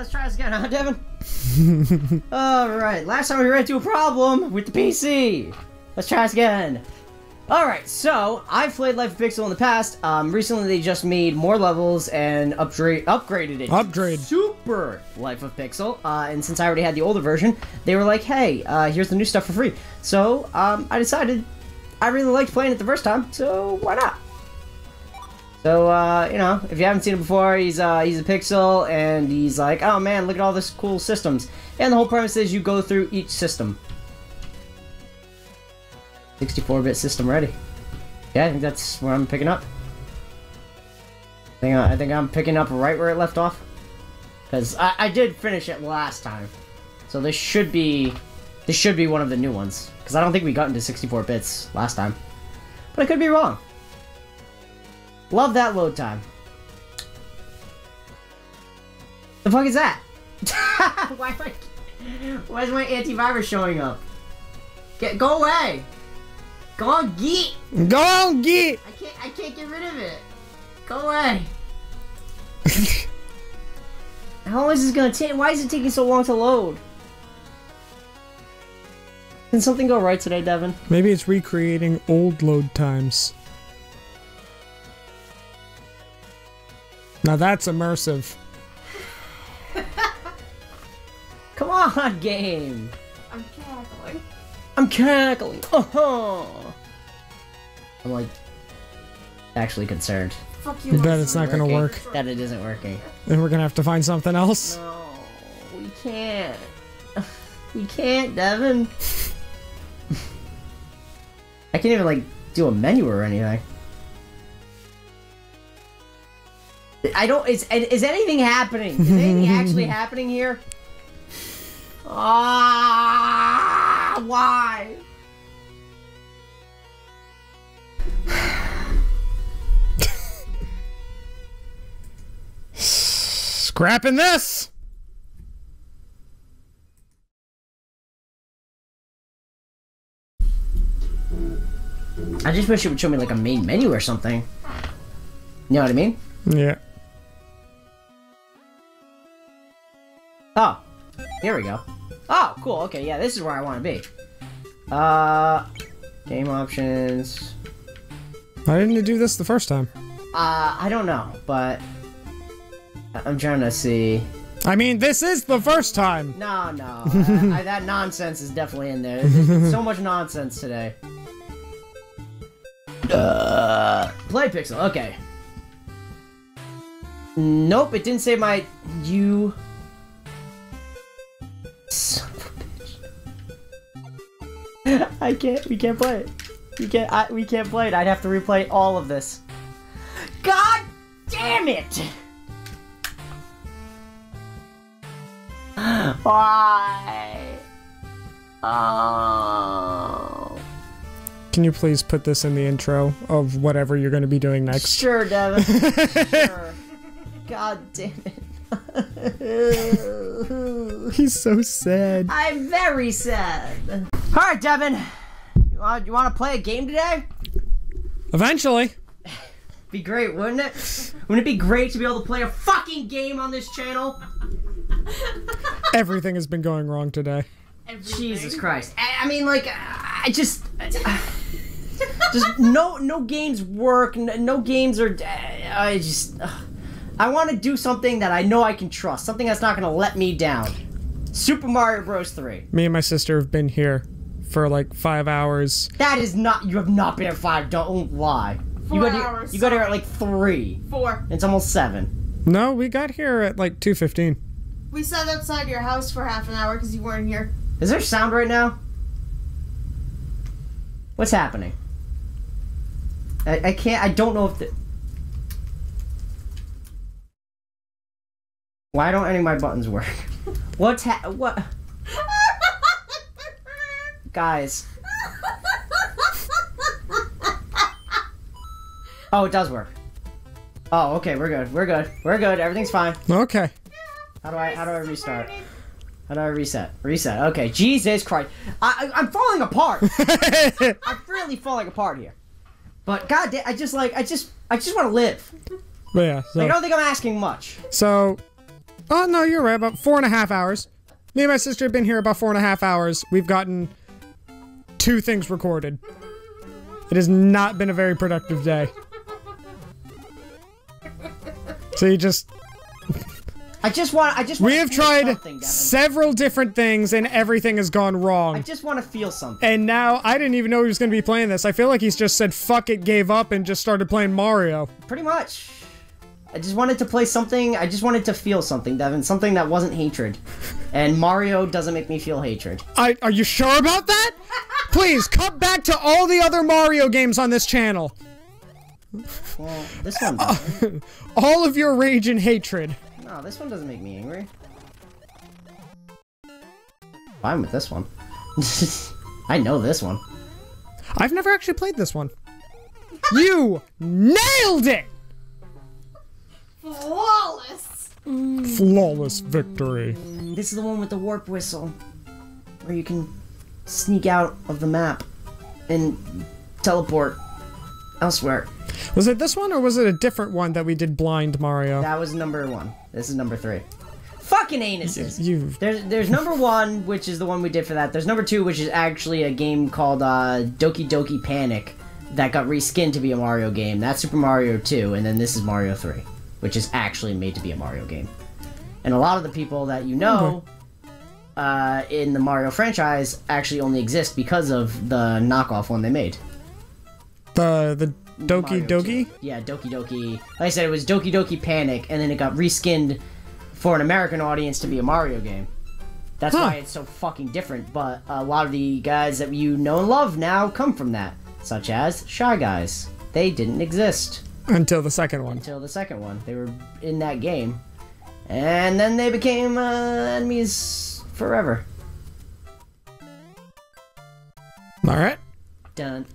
let's try this again, huh, Devin? Alright, last time we ran into a problem with the PC. Let's try this again. Alright, so I've played Life of Pixel in the past. Um, recently they just made more levels and upgrade upgraded it. Upgrade. Super Life of Pixel. Uh, and since I already had the older version, they were like, hey, uh, here's the new stuff for free. So um, I decided I really liked playing it the first time, so why not? So, uh, you know, if you haven't seen it before, he's, uh, he's a pixel, and he's like, oh man, look at all this cool systems. And the whole premise is you go through each system. 64-bit system ready. Yeah, I think that's where I'm picking up. I think, I think I'm picking up right where it left off. Because I, I did finish it last time. So this should be... This should be one of the new ones. Because I don't think we got into 64 bits last time. But I could be wrong. Love that load time. The fuck is that? why, am I, why is my antivirus showing up? Get go away! Go on, geet! Go on, get. I can't I can't get rid of it. Go away. How long is this gonna take? Why is it taking so long to load? Can something go right today, Devin? Maybe it's recreating old load times. Now that's immersive. Come on, game! I'm cackling. I'm cackling. Uh-huh. I'm like actually concerned Fuck you. You bet it's not gonna work. that it isn't working. Then we're gonna have to find something else. No, we can't. We can't, Devin. I can't even like do a menu or anything. I don't. Is is anything happening? Is anything actually happening here? Ah, why? Scrapping this! I just wish it would show me like a main menu or something. You know what I mean? Yeah. Oh, here we go. Oh, cool. Okay, yeah, this is where I want to be. Uh, game options. Why didn't you do this the first time? Uh, I don't know, but I'm trying to see. I mean, this is the first time! No, no, I, I, that nonsense is definitely in there. There's so much nonsense today. Uh, play pixel. Okay. Nope, it didn't say my you. Son of a bitch. I can't. We can't play it. We can't. I, we can't play it. I'd have to replay all of this. God damn it! Why? Oh. Can you please put this in the intro of whatever you're going to be doing next? Sure, Devin. sure. God damn it. He's so sad. I'm very sad. All right, Devin. You want, you want to play a game today? Eventually. Be great, wouldn't it? Wouldn't it be great to be able to play a fucking game on this channel? Everything has been going wrong today. Jesus Christ. I, I mean, like, I just. just no no games work. No, no games are. Uh, I just. I want to do something that I know I can trust. Something that's not going to let me down. Super Mario Bros. 3. Me and my sister have been here for like five hours. That is not. You have not been at 5. Don't lie. Four you got hours, Here, you got here at like 3. Four. It's almost 7. No, we got here at like 2.15. We sat outside your house for half an hour because you weren't here. Is there sound right now? What's happening? I, I can't. I don't know if the. Why don't any of my buttons work? What's ha- what? Guys. Oh, it does work. Oh, okay, we're good. We're good. We're good. Everything's fine. Okay. How do I how do I restart? How do I reset? Reset. Okay. Jesus Christ. I, I I'm falling apart. I'm really falling apart here. But god damn, I just like I just I just want to live. But yeah, I don't think I'm asking much. so Oh, no, you're right. About four and a half hours. Me and my sister have been here about four and a half hours. We've gotten two things recorded. It has not been a very productive day. So you just I just want. I just. Want We have tried several different things and everything has gone wrong. I just want to feel something. And now I didn't even know he was going to be playing this. I feel like he's just said fuck it, gave up, and just started playing Mario. Pretty much. I just wanted to play something. I just wanted to feel something, Devin. Something that wasn't hatred. And Mario doesn't make me feel hatred. I, are you sure about that? Please cut back to all the other Mario games on this channel. Well, this one doesn't. Uh, all of your rage and hatred. no, this one doesn't make me angry. Fine with this one. I know this one. I've never actually played this one. You nailed it! Flawless. Flawless victory. This is the one with the warp whistle, where you can sneak out of the map and teleport elsewhere. Was it this one or was it a different one that we did blind Mario? That was number one. This is number three. Fucking anuses. You There's there's number one, which is the one we did for that. There's number two, which is actually a game called uh, Doki Doki Panic that got reskinned to be a Mario game. That's Super Mario 2, and then this is Mario 3, which is actually made to be a Mario game. And a lot of the people that you know uh, in the Mario franchise actually only exist because of the knockoff one they made. the the Doki Mario Doki? 2. Yeah, Doki Doki. Like I said, it was Doki Doki Panic, and then it got reskinned for an American audience to be a Mario game. That's Huh. why it's so fucking different. But a lot of the guys that you know and love now come from that, such as Shy Guys. They didn't exist Until the second one. until the second one. They were in that game, and then they became uh, enemies forever. Alright. done.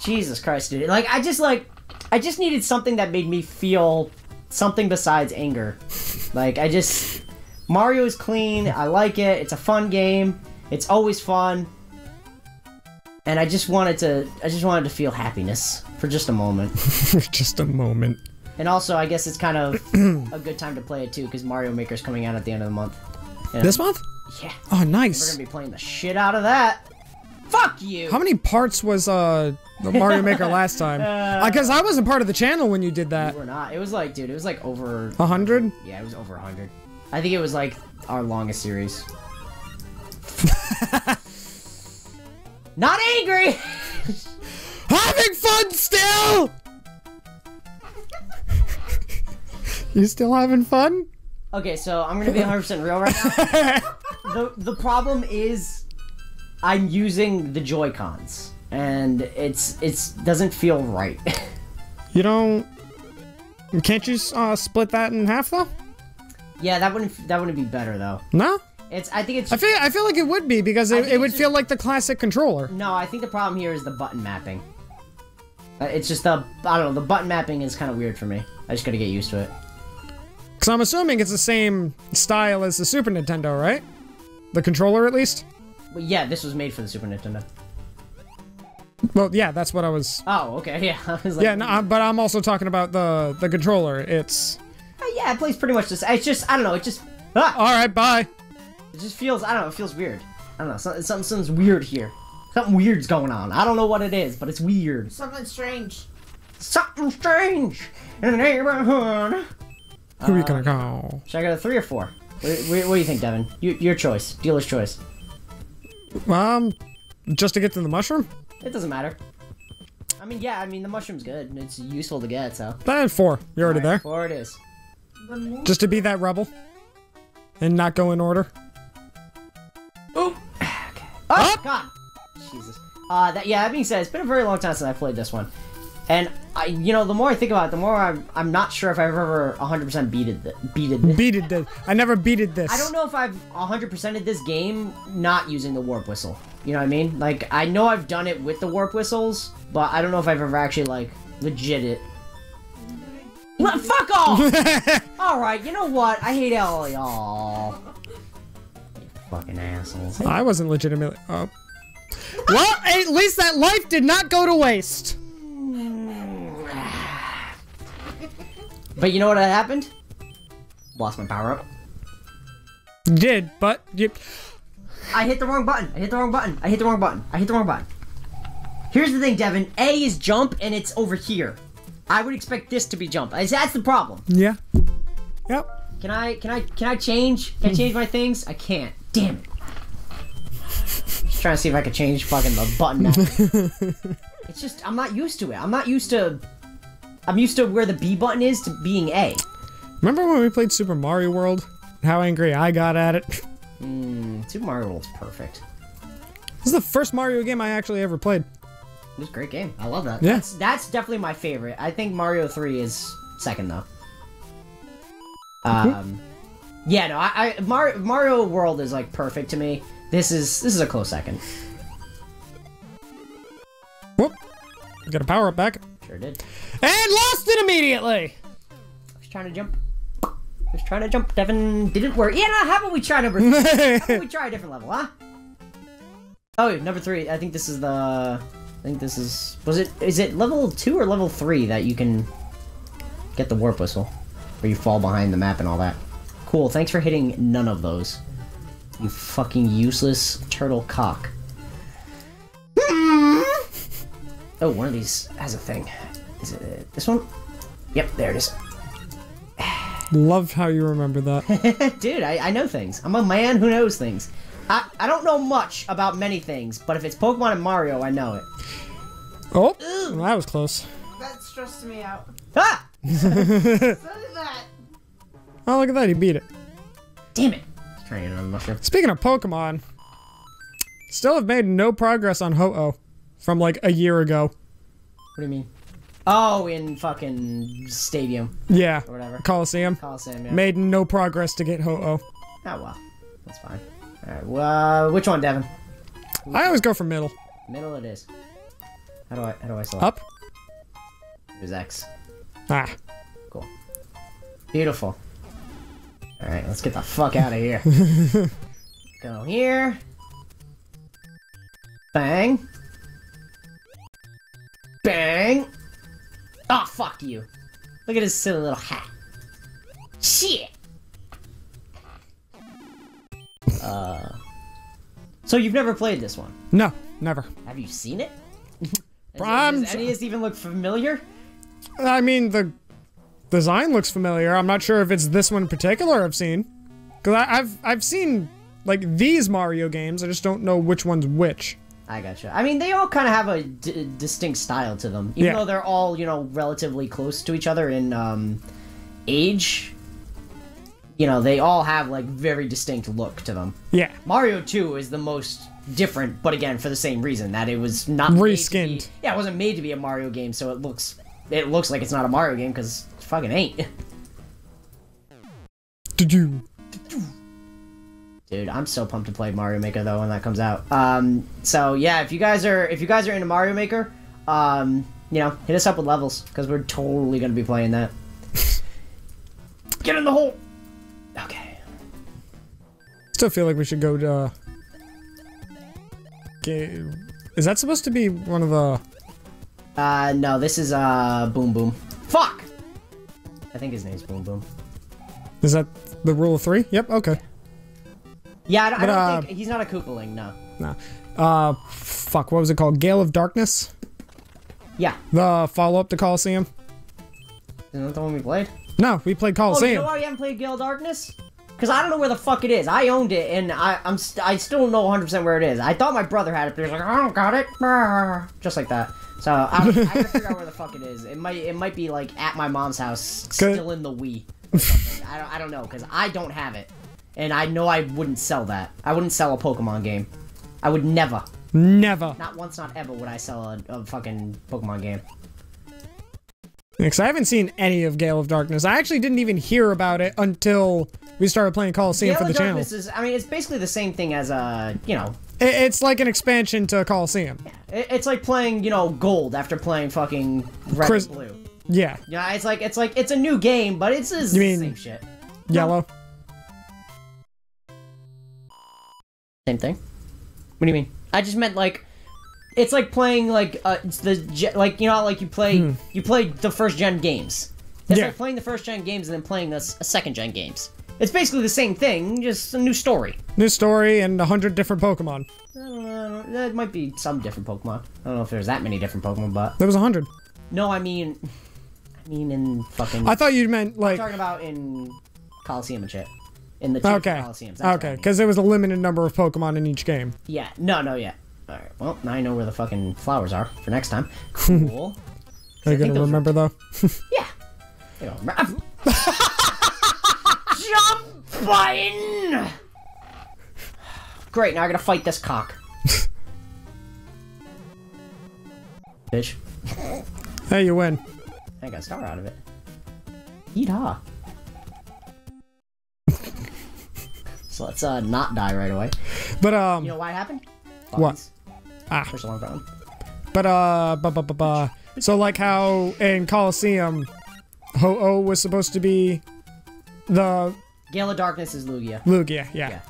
Jesus Christ, dude. Like, I just, like, I just needed something that made me feel something besides anger. Like, I just. Mario is clean. I like it. It's a fun game. It's always fun. And I just wanted to. I just wanted to feel happiness for just a moment. For just a moment. And also, I guess it's kind of a good time to play it too, because Mario Maker's coming out at the end of the month. This month? Yeah, Oh, nice. we're gonna be playing the shit out of that. Fuck you. How many parts was uh the Mario Maker last time? Because I wasn't part of the channel when you did that. We're not. It was like, dude, it was like over A hundred? Yeah, it was over a 100. I think it was like our longest series. Not angry! Having fun still! you still having fun? Okay, so I'm gonna be 100% real right now. the, the problem is I'm using the Joy-Cons. And it's it's doesn't feel right. You don't. Can't you uh, split that in half though? yeah, that wouldn't that wouldn't be better though. No. It's I think it's I feel I feel like it would be because it, it would it's feel like the classic controller. no. I think the problem here is the button mapping. Uh, It's just the I don't know. The button mapping is kind of weird for me. I just gotta get used to it. Because I'm assuming it's the same style as the Super Nintendo, right? The controller, at least. But yeah, this was made for the Super Nintendo. Well, yeah, that's what I was. Oh, okay, yeah. I was like, Yeah, no, I'm- but I'm also talking about the the controller. It's Uh, yeah, it plays pretty much the same. It's just I don't know. It just ah, all right. Bye. It just feels I don't know. It feels weird. I don't know. Something something, something's weird here. Something weird's going on. I don't know what it is, but it's weird. Something strange. Something strange in the neighborhood. Who are you gonna call? Should I go to three or four? What, what, what do you think, Devin? You, your choice. Dealer's choice. Um, just to get to the mushroom. It doesn't matter. I mean, yeah. I mean, the mushroom's good. and It's useful to get. So Then four. You're already there. Four it is. Just to be that rebel, and not go in order. Oh Up! God, Jesus. Uh, that yeah. That being said, it's been a very long time since I played this one, and I, you know, the more I think about it, the more I'm, I'm not sure if I've ever 100% beated th- beated this. Beated this. I never beated this. I don't know if I've 100%ed this game not using the warp whistle. You know what I mean? Like, I know I've done it with the warp whistles, but I don't know if I've ever actually like legit it. Fuck off! All right, you know what? I hate all y'all. Fucking assholes. I wasn't legitimately. Oh. Well, at least that life did not go to waste. But you know what happened? Lost my power up. You did, but you. I hit the wrong button. I hit the wrong button. I hit the wrong button. I hit the wrong button. Here's the thing, Devin. A is jump, and it's over here. I would expect this to be jump. That's that's the problem. Yeah. Yep. Can I can I can I change? Can I hmm. change my things? I can't. Damn it. Just trying to see if I can change fucking the button. It's just I'm not used to it. I'm not used to. I'm used to where the B button is to being A. Remember when we played Super Mario World? How angry I got at it. Super Mario World's perfect. This is the first Mario game I actually ever played. It was a great game. I love that. Yeah. That's that's definitely my favorite. I think Mario 3 is second though. Um Yeah, no, I, I Mario Mario World is like perfect to me. This is this is a close second. Whoop. Got a power up back. Sure did. And lost it immediately! I was trying to jump. I was trying to jump. Devin didn't work. Yeah, no, how about we try number three? how about we try a different level, huh? Oh, number three. I think this is the. I think this is. Was it? Is it level two or level three that you can get the warp whistle, where you fall behind the map and all that? Cool. Thanks for hitting none of those. You fucking useless turtle cock. Oh, one of these has a thing. Is it this one? Yep, there it is. Love how you remember that. Dude, I, I know things. I'm a man who knows things. I, I don't know much about many things, but if it's Pokemon and Mario, I know it. Oh, that was close. That stressed me out. Ah! So did that. Oh, look at that, he beat it. Damn it! Let's another mushroom. Speaking of Pokemon, still have made no progress on Ho-Oh from like a year ago. What do you mean? Oh, in fucking Stadium Yeah, or whatever. Coliseum. Coliseum, yeah. Made no progress to get Ho-Oh. Oh, well. That's fine. Alright, well, uh, which one, Devin? I always go for middle. Middle it is. How do I, how do I select? Up. It was X. Ah. Cool. Beautiful. Alright, let's get the fuck out of here. Go here. Bang. Bang. Oh, fuck you. Look at his silly little hat. Shit. Uh. So you've never played this one? No, never. Have you seen it? Does, does any of this even look familiar? I mean, the design looks familiar. I'm not sure if it's this one in particular I've seen. Because I've, I've seen, like, these Mario games. I just don't know which one's which. I gotcha. I mean, they all kind of have a d- distinct style to them, even Yeah. though they're all, you know, relatively close to each other in um, age. You know, they all have like very distinct look to them. Yeah. Mario 2 is the most different, but again, for the same reason that it was not made to be- Reskinned. yeah, it wasn't made to be a Mario game, so it looks it looks like it's not a Mario game because fucking you? Dude, I'm so pumped to play Mario Maker though when that comes out. Um, so yeah, if you guys are if you guys are into Mario Maker, um, you know, hit us up with levels because we're totally gonna be playing that. Get in the hole. Okay. Still feel like we should go to. Uh, ga- is that supposed to be one of the? Uh, no, this is uh Boom Boom. I think his name's Boom Boom. Is that the rule of three? Yep. Okay. Yeah, I don't, I don't uh, think he's not a Koopaling. No. No. Uh, fuck. What was it called? Gale of Darkness. Yeah. The follow-up to Coliseum. Isn't that the one we played? No, we played Coliseum. Oh, you know why you haven't played Gale of Darkness? Because I don't know where the fuck it is. I owned it, and I, I'm st- I still don't know 100% where it is. I thought my brother had it, but he was like, I don't got it. Just like that. So I, I gotta figure out where the fuck it is. It might it might be like at my mom's house, Good. still in the Wii. I don't I don't know because I don't have it, and I know I wouldn't sell that. I wouldn't sell a Pokemon game. I would never, Never. not once, not ever, would I sell a, a fucking Pokemon game. Because I haven't seen any of Gale of Darkness. I actually didn't even hear about it until we started playing Coliseum Gale for the of channel. Darkness is, I mean, it's basically the same thing as uh, you know, It's like an expansion to Coliseum. It- It's like playing, you know, gold after playing fucking red Chris- and blue. Yeah. Yeah, it's like it's like it's a new game, but it's, the mean- same shit. Yellow. Same thing. What do you mean? I just meant like it's like playing like uh it's the like you know like you play you play the first gen games. It's Hmm. Yeah. like playing the first gen games and then playing the second gen games. It's basically the same thing, just a new story. New story and a hundred different Pokemon. Uh, there might be some different Pokemon. I don't know if there's that many different Pokemon, but There was a hundred. no, I mean, I mean in fucking. I thought you meant like talking about in Coliseum and shit. In the champion okay, Coliseums. that's what I okay, mean. because there was a limited number of Pokemon in each game. Yeah, no, no, yeah. All right. Well, now I know where the fucking flowers are for next time. Cool. Are you gonna remember though? yeah. You know, ra- Jump button. Great. Now I gotta fight this cock. Bitch. hey, you win. I got a star out of it. Yeehaw. so let's uh not die right away. But um, You know why it happened? What? Ah, Push the long button. but uh, ba ba ba ba. So like how in Coliseum, Ho-Oh was supposed to be the Gale of Darkness is Lugia. Lugia, yeah. Yeah.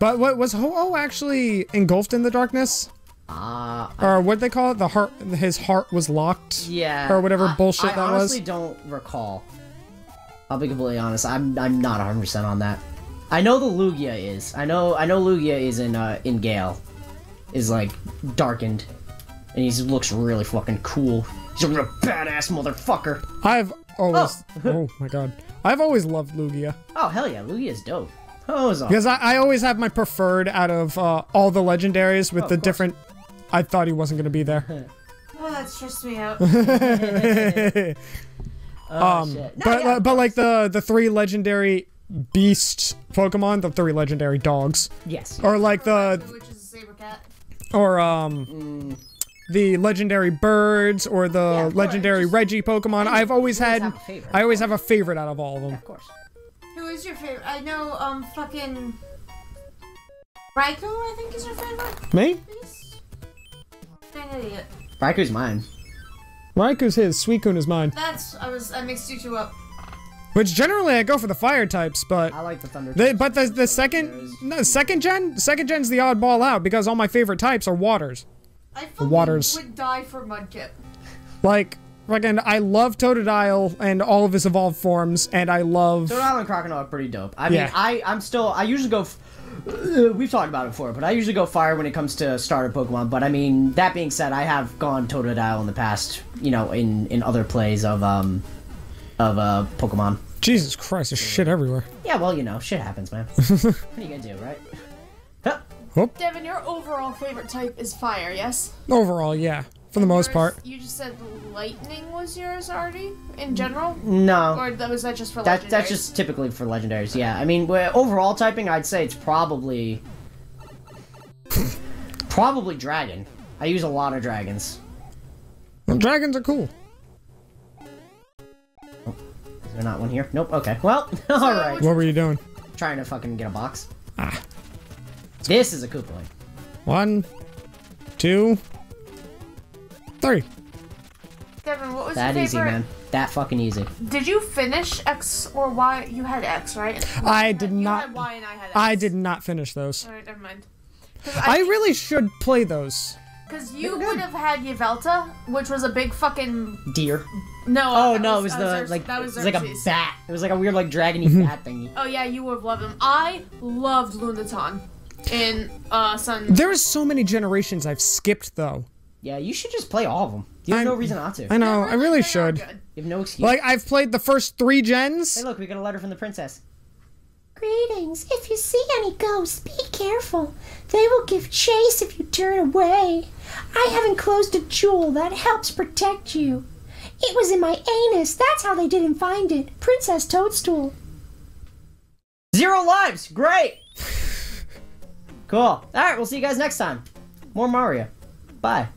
But what was Ho-Oh actually engulfed in the darkness? Ah, Or what they call it? The heart, his heart was locked. yeah. Or whatever I- bullshit I that was. I honestly don't recall. I'll be completely honest. I'm I'm not 100 percent on that. I know the Lugia is. I know I know Lugia is in uh in Gale, is like darkened, and he looks really fucking cool. He's a real badass motherfucker. I've always. Oh. my god. I've always loved Lugia Oh hell yeah, Lugia's dope. Oh, it's because I, I always have my preferred out of uh, all the legendaries with Oh, the course. different. I thought he wasn't gonna be there. Oh, that stressed me out. oh, um, shit. No, but yeah, uh, but like the the three legendary beast Pokemon, the three legendary dogs, yes. or like the Which is a saber cat. or um the legendary birds or the. Yeah, of course, legendary just- Regi Pokemon. I've always had have a favorite. I always have a favorite out of all of them. Of course. Who is your favorite? I know, um, fucking. Raikou, I think, is your favorite Me? beast? Dang idiot. Raikou's mine. Raikou's his, Suicune is mine. That's. I was. I mixed you two up. Which generally I go for the fire types, but I like the thunder. the, but the the second no, second gen second gen's the oddball out because all my favorite types are waters. I fucking waters. would die for Mudkip. Like fucking I love Totodile and all of his evolved forms, and I love Totodile and Crocodile are pretty dope. I Yeah. mean, I I'm still I usually go. F- uh, we've talked about it before, but I usually go fire when it comes to starter Pokemon. But I mean, that being said, I have gone Totodile in the past. You know, in in other plays of um of uh Pokemon. Jesus Christ, there's shit everywhere. Yeah, well, you know, shit happens, man. what are you gonna do, right? Huh. Devin, your overall favorite type is fire, yes? Overall, yeah, for the most Yours- part. You just said lightning was yours already, in general? No, Or that was that just for that that's just typically for legendaries. Yeah, I mean, overall typing, I'd say it's probably probably dragon. I use a lot of dragons. Well, dragons are cool. Is there not one here? Nope. Okay. Well, all right. What were you doing? Trying to fucking get a box. Ah. This is a Koopaling. One, two, three. Devin, what was That your easy, favorite? man. That fucking easy. Did you finish X or Y? You had X, right? I did You not. had Y and I had X. I did not finish those. Alright, never mind. I really should play those. Because you would have had Yveltal, which was a big fucking Deer. no. Oh that no, it was, was the was like that it was was like a bat. It was like a weird like dragony Mm-hmm. bat thingy. Oh yeah, you would have loved him. I loved Lunaton in uh Sun. There's so many generations I've skipped though. Yeah, you should just play all of them. You have I'm- no reason not to. I know. I really should. You have no excuse. Like I've played the first three gens. hey, look, we got a letter from the princess. Greetings. If you see any ghosts, be careful. They will give chase if you turn away. I have enclosed a jewel that helps protect you. It was in my anus. That's how they didn't find it. Princess Toadstool. Zero lives. Great. Cool. All right, we'll see you guys next time. More Mario. Bye.